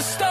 the.